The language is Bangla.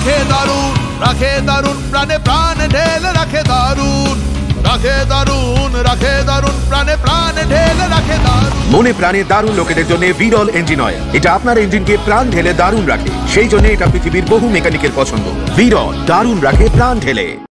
রাখে দারুণ রাখে দারুণ, প্রাণে প্রাণ ঢেলে রাখে দারুণ। রাখে দারুণ রাখে দারুণ, প্রাণে প্রাণ ঢেলে রাখে দারুণ। মনে প্রাণে দারুণ লোকেদের জন্য বিরল ইঞ্জিন অয়েল এটা আপনার ইঞ্জিনকে প্রাণ ঢেলে দারুণ রাখে। সেই জন্য এটা পৃথিবীর বহু মেকানিকের পছন্দ। বিরল, দারুণ রাখে প্রাণ ঢেলে।